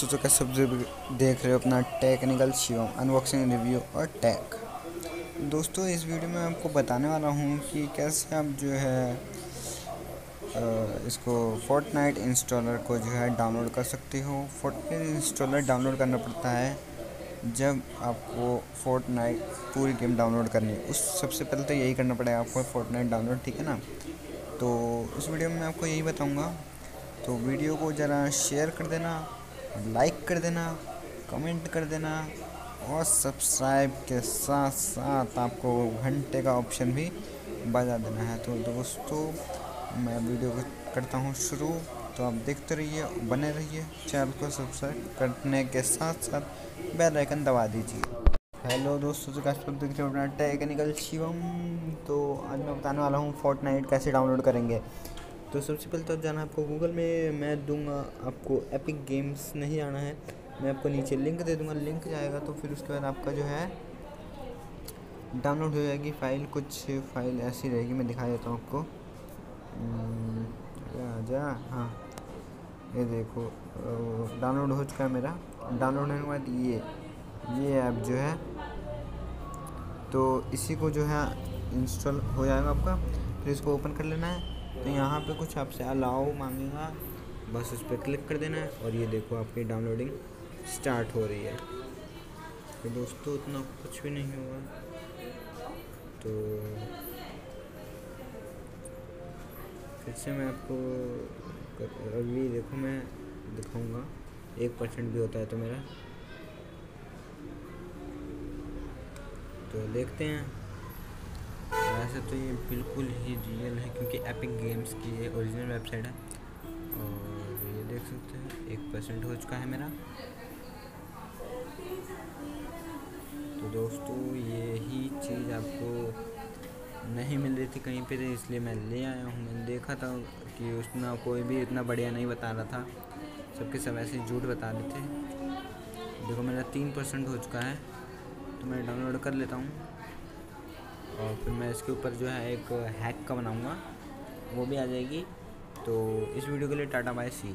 दोस्तों तो कैसे सब देख रहे हो, अपना टेक्निकल शिवम अनबॉक्सिंग रिव्यू और टैक दोस्तों, इस वीडियो में आपको बताने वाला हूँ कि कैसे आप जो है इसको फोर्टनाइट इंस्टॉलर को जो है डाउनलोड कर सकते हो। फोर्टनाइट इंस्टॉलर डाउनलोड करना पड़ता है जब आपको फोर्टनाइट पूरी गेम डाउनलोड करनी है। उस, सबसे पहले तो यही करना पड़ेगा आपको फोर्टनाइट डाउनलोड ठीक है ना? तो इस वीडियो में मैं आपको यही बताऊँगा। तो वीडियो को ज़रा शेयर कर देना। लाइक कर देना कमेंट कर देना और सब्सक्राइब के साथ साथ आपको घंटे का ऑप्शन भी बजा देना है। तो दोस्तों, मैं वीडियो करता हूँ शुरू। तो आप देखते रहिए, बने रहिए चैनल को सब्सक्राइब करने के साथ साथ बेल आइकन दबा दीजिए। हेलो दोस्तों तो कैसे देख रहे हो टेक्निकल शिवम। तो आज मैं बताने वाला हूँ फोर्ट कैसे डाउनलोड करेंगे। तो सबसे पहले तो जाना आपको गूगल में मैं दूँगा आपको एपिक गेम्स नहीं आना है। मैं आपको नीचे लिंक दे दूँगा लिंक जाएगा तो फिर उसके बाद आपका जो है डाउनलोड हो जाएगी फ़ाइल कुछ फ़ाइल ऐसी रहेगी मैं दिखा देता हूँ आपको। हम्म, जा हाँ ये देखो डाउनलोड हो चुका है मेरा। डाउनलोड होने के बाद ये ये ऐप जो है तो इसी को जो है इंस्टॉल हो जाएगा आपका। फिर इसको ओपन कर लेना है। तो यहाँ पे कुछ आपसे अलाउ मांगेगा। बस उस पर क्लिक कर देना है और ये देखो आपकी डाउनलोडिंग स्टार्ट हो रही है। तो दोस्तों उतना कुछ भी नहीं हुआ। तो फिर से मैं आपको अभी देखो मैं दिखाऊँगा। एक परसेंट भी होता है तो मेरा। तो देखते हैं। वैसे तो ये बिल्कुल ही रियल है क्योंकि एपिक गेम्स की ये ओरिजिनल वेबसाइट है। और ये देख सकते हैं, एक परसेंट हो चुका है मेरा। तो दोस्तों, यही चीज़ आपको नहीं मिल रही थी कहीं पे, इसलिए मैं ले आया हूँ। मैंने देखा था कि उसमें कोई भी इतना बढ़िया नहीं बता रहा था। सबके सब ऐसे झूठ बता रहे थे। देखो, मेरा तीन परसेंट हो चुका है तो मैं डाउनलोड कर लेता हूँ। और फिर मैं इसके ऊपर जो है एक हैक का बनाऊँगा, वो भी आ जाएगी। तो इस वीडियो के लिए टाटा बाय सी